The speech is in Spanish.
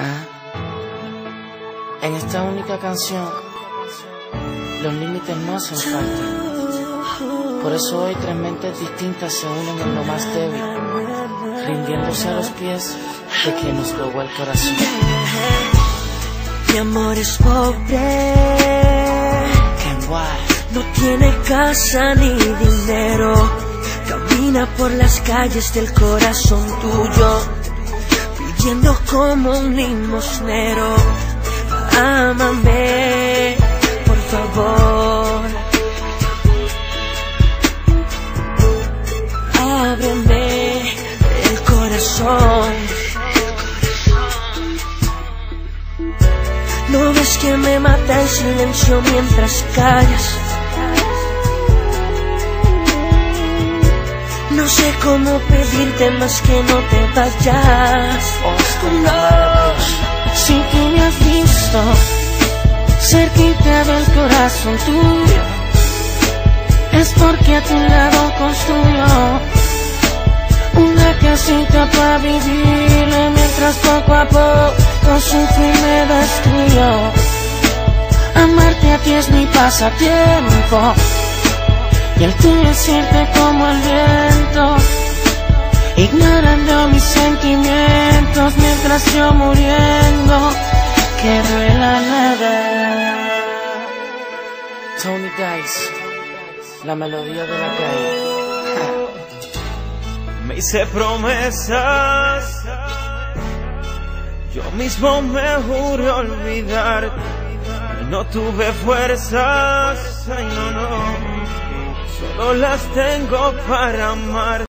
Ah. En esta única canción, los límites no hacen falta. Por eso hoy tres mentes distintas se unen en lo más débil, rindiéndose a los pies de quien nos robó el corazón. Mi amor es pobre, no tiene casa ni dinero. Camina por las calles del corazón tuyo, pidiendo como un limosnero. Ámame, por favor. Ábreme el corazón. No ves que me mata el silencio mientras callas. Cómo pedirte más que no te vayas. No, si tú me has visto cerquita del corazón tuyo, es porque a tu lado construyó una casita para vivir mientras poco a poco sufrir me destruyó. Amarte a ti es mi pasatiempo y el tuyo es irte como el viento, ignorando mis sentimientos mientras yo muriendo que duela nada. Tony Dice, la melodía de la calle. Me hice promesas, yo mismo me juré olvidar y no tuve fuerzas, ay no, no, solo las tengo para amar.